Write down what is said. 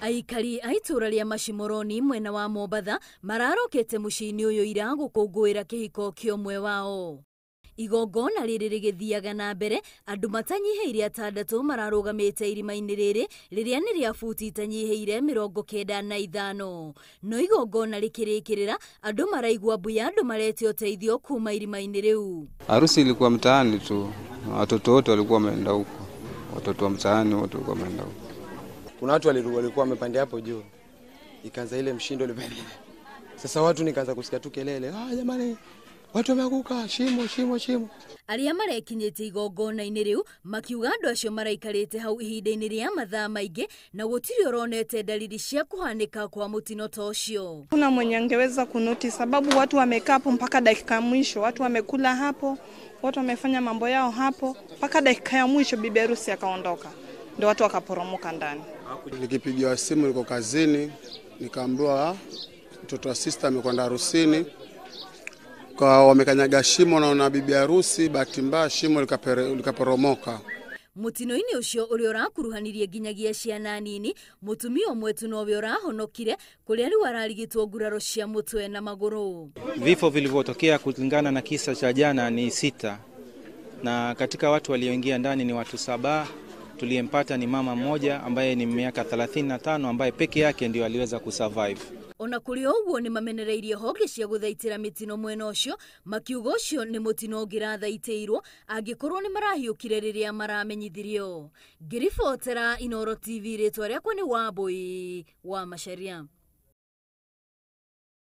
aikari a itura ria macimoroni mwena wa mombatha mararokete muciĩ-inĩ ũyũ ira gũkũngũĩra kĩhiko kĩa ũmwe wao. Igongona rĩrĩ rĩgĩthiaga na mbere andũ matanyihĩire atandatũ mararũgamĩte irima-inĩ rĩrĩ rĩrĩa nĩ rĩa buti itanyihĩire mĩrongo kenda na ithano. No igongona rĩkĩrĩkĩrĩra andũ maraigua mbuya andũ marete ũteithio kuma irima-inĩ rĩu. Harusi ilikuwa mtaani tu, watoto wote walikuwa wameenda huko, watoto wa mtaani wote walikuwa wameenda huko. Kuna watu walikuwa wamepandia hapo juu, ikaanza ile mshindo ile. Sasa watu nikaanza kusikia tu kelele, ah, jamani, watu wameanguka, shimo, shimo, shimo. aria marekinyĩte igongona-inĩ rĩu makiuga andå acio maraikarĩte hau ihinda-inĩ rĩa mathaa maingä na gũtirĩ uronete dalili cia kũhanĩka kwa mũtino ta ũcio. Kuna mwenye angeweza kunoti, sababu watu wamekaa hapo mpaka dakika ya mwisho, watu wamekula hapo, watu wamefanya mambo yao hapo mpaka dakika ya mwisho, bibi harusi akaondoka, ndio watu wakaporomoka ndani. Nikipigiwa simu niko kazini, nikaambiwa mtoto wa sista amekwenda harusini, kwa wamekanyaga shimo, naona bibi harusi, bahati mbaya shimo likaporomoka mutino-ini ucio uri urakuruhaniria nginyagia ciana nini mutumia umwe tu nowe urahonokire kuria riu ararigitwo nguraro cia mutwe na maguru. Vifo vilivyotokea kulingana na kisa cha jana ni sita, na katika watu walioingia ndani ni watu saba. Tuliyempata ni mama mmoja ambaye ni miaka 35 ambaye peke yake ndio aliweza kusurvive. ona kuri uguo ni mamenereirie honge cia guthaitira mitino mwena ũcio makiuga ũcio nĩ mũtino ũngĩrathaitĩirwo angikorwo ni marahiukire riria maramenyithirio ngiribotera inoro tv ritwa rĩakwa ni wambui wa macaria